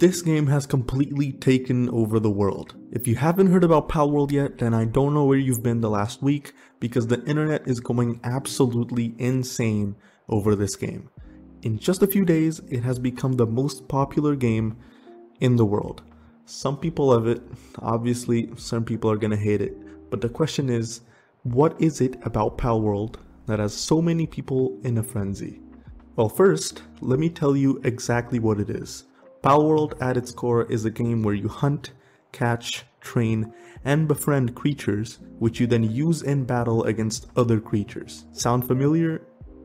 This game has completely taken over the world. If you haven't heard about Palworld yet, then I don't know where you've been the last week because the internet is going absolutely insane over this game. In just a few days, it has become the most popular game in the world. Some people love it, obviously some people are gonna hate it, but the question is, what is it about Palworld that has so many people in a frenzy? Well first, let me tell you exactly what it is. Palworld at its core is a game where you hunt, catch, train, and befriend creatures which you then use in battle against other creatures. Sound familiar?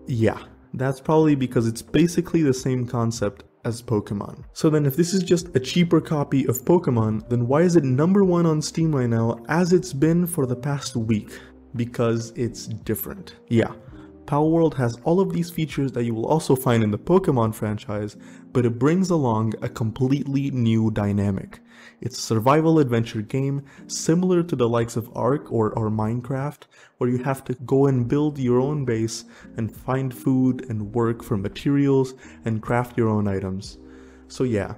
Yeah, that's probably because it's basically the same concept as Pokemon. So then if this is just a cheaper copy of Pokemon, then why is it number one on Steam right now as it's been for the past week? Because it's different. Yeah, Palworld has all of these features that you will also find in the Pokemon franchise, but it brings along a completely new dynamic. It's a survival adventure game similar to the likes of Ark or, or Minecraft, where you have to go and build your own base and find food and work for materials and craft your own items. So yeah,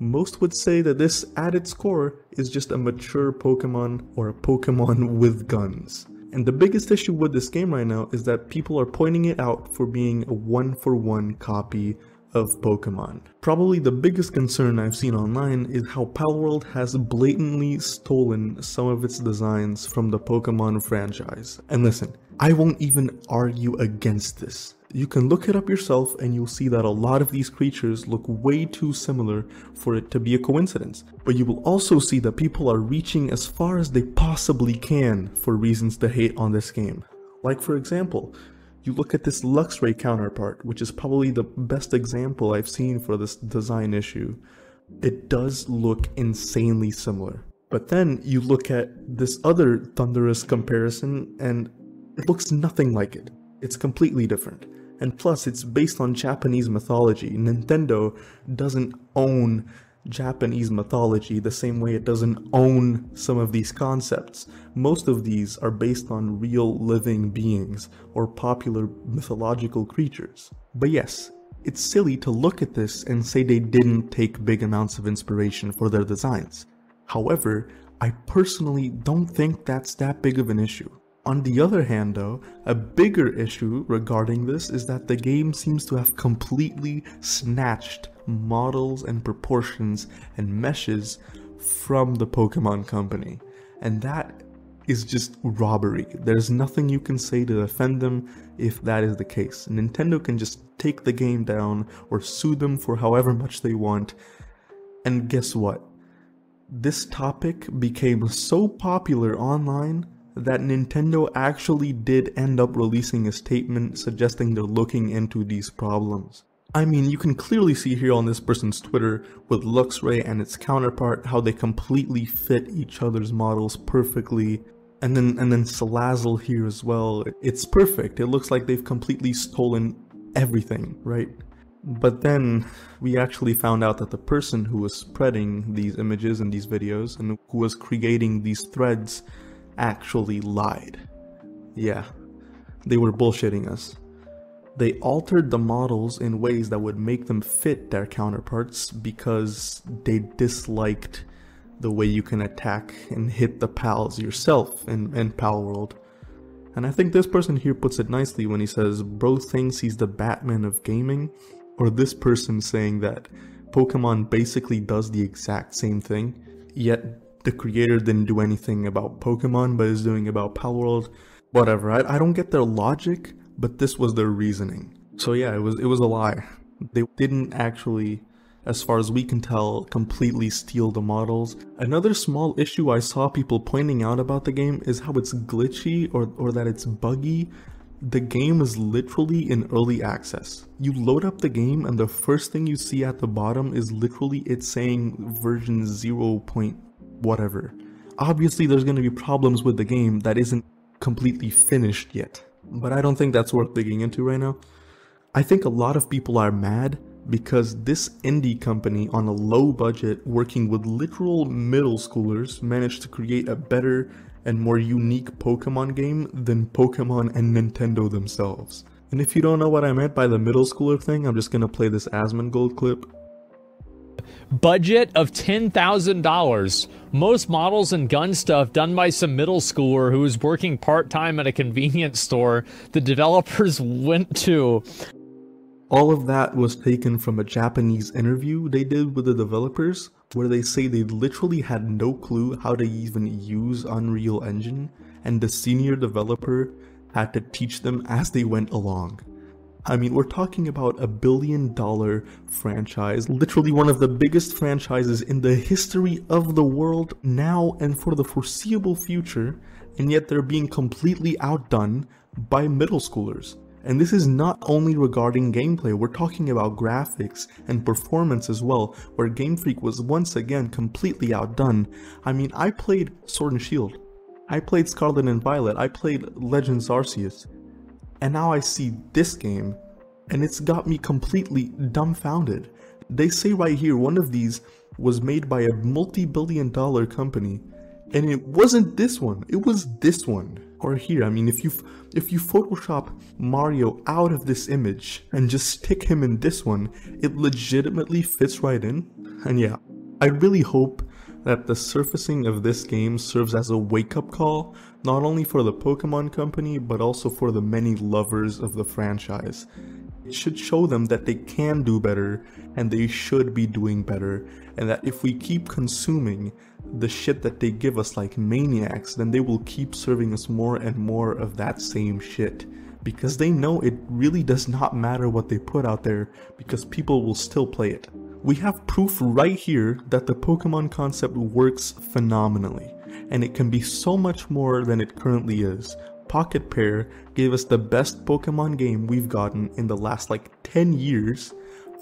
most would say that this at its core is just a mature Pokemon or a Pokemon with guns. And the biggest issue with this game right now is that people are pointing it out for being a one for one copy of Pokemon. Probably the biggest concern I've seen online is how Palworld has blatantly stolen some of its designs from the Pokemon franchise. And listen, I won't even argue against this. You can look it up yourself and you'll see that a lot of these creatures look way too similar for it to be a coincidence. But you will also see that people are reaching as far as they possibly can for reasons to hate on this game. Like for example, you look at this Luxray counterpart, which is probably the best example I've seen for this design issue. It does look insanely similar. But then you look at this other Thundurus comparison and it looks nothing like it. It's completely different. And plus, it's based on Japanese mythology. Nintendo doesn't own Japanese mythology the same way it doesn't own some of these concepts. Most of these are based on real living beings or popular mythological creatures. But yes, it's silly to look at this and say they didn't take big amounts of inspiration for their designs. However, I personally don't think that's that big of an issue. On the other hand though, a bigger issue regarding this is that the game seems to have completely snatched models and proportions and meshes from the Pokemon company. And that is just robbery. There's nothing you can say to defend them if that is the case. Nintendo can just take the game down or sue them for however much they want. And guess what? This topic became so popular online that Nintendo actually did end up releasing a statement suggesting they're looking into these problems. I mean, you can clearly see here on this person's Twitter with Luxray and its counterpart how they completely fit each other's models perfectly. And then and then Salazzle here as well. It's perfect. It looks like they've completely stolen everything, right? But then we actually found out that the person who was spreading these images and these videos and who was creating these threads actually lied. Yeah, they were bullshitting us. They altered the models in ways that would make them fit their counterparts because they disliked the way you can attack and hit the pals yourself in, in Palworld. And I think this person here puts it nicely when he says, bro thinks he's the Batman of gaming, or this person saying that Pokemon basically does the exact same thing, yet the creator didn't do anything about Pokemon, but is doing about Palworld. Whatever. I, I don't get their logic, but this was their reasoning. So yeah, it was it was a lie. They didn't actually, as far as we can tell, completely steal the models. Another small issue I saw people pointing out about the game is how it's glitchy or, or that it's buggy. The game is literally in early access. You load up the game and the first thing you see at the bottom is literally it saying version 0 whatever. Obviously there's going to be problems with the game that isn't completely finished yet, but I don't think that's worth digging into right now. I think a lot of people are mad because this indie company on a low budget working with literal middle schoolers managed to create a better and more unique Pokemon game than Pokemon and Nintendo themselves. And if you don't know what I meant by the middle schooler thing, I'm just gonna play this Asmongold clip Budget of $10,000. Most models and gun stuff done by some middle schooler who was working part-time at a convenience store the developers went to. All of that was taken from a Japanese interview they did with the developers where they say they literally had no clue how to even use Unreal Engine and the senior developer had to teach them as they went along. I mean, we're talking about a billion dollar franchise, literally one of the biggest franchises in the history of the world now and for the foreseeable future, and yet they're being completely outdone by middle schoolers. And this is not only regarding gameplay, we're talking about graphics and performance as well, where Game Freak was once again completely outdone. I mean, I played Sword and Shield, I played Scarlet and Violet, I played Legends Arceus, and now I see this game, and it's got me completely dumbfounded. They say right here one of these was made by a multi-billion dollar company, and it wasn't this one, it was this one. Or here, I mean, if you if you Photoshop Mario out of this image and just stick him in this one, it legitimately fits right in. And yeah, I really hope that the surfacing of this game serves as a wake-up call, not only for the Pokemon company, but also for the many lovers of the franchise. It should show them that they can do better, and they should be doing better, and that if we keep consuming the shit that they give us like maniacs, then they will keep serving us more and more of that same shit. Because they know it really does not matter what they put out there, because people will still play it. We have proof right here that the Pokemon concept works phenomenally, and it can be so much more than it currently is. Pocketpair gave us the best Pokemon game we've gotten in the last like 10 years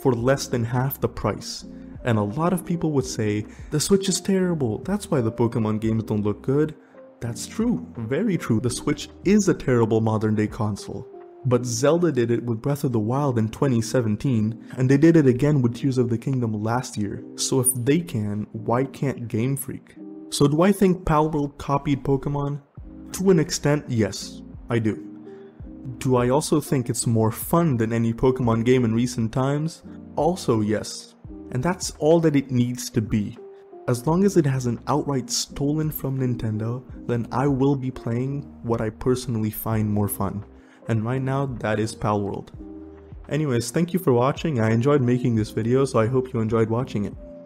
for less than half the price. And a lot of people would say, the Switch is terrible, that's why the Pokemon games don't look good. That's true, very true, the Switch is a terrible modern day console. But Zelda did it with Breath of the Wild in 2017, and they did it again with Tears of the Kingdom last year. So if they can, why can't Game Freak? So do I think Palworld copied Pokemon? To an extent, yes, I do. Do I also think it's more fun than any Pokemon game in recent times? Also yes. And that's all that it needs to be. As long as it hasn't outright stolen from Nintendo, then I will be playing what I personally find more fun and right now that is Palworld. Anyways, thank you for watching, I enjoyed making this video so I hope you enjoyed watching it.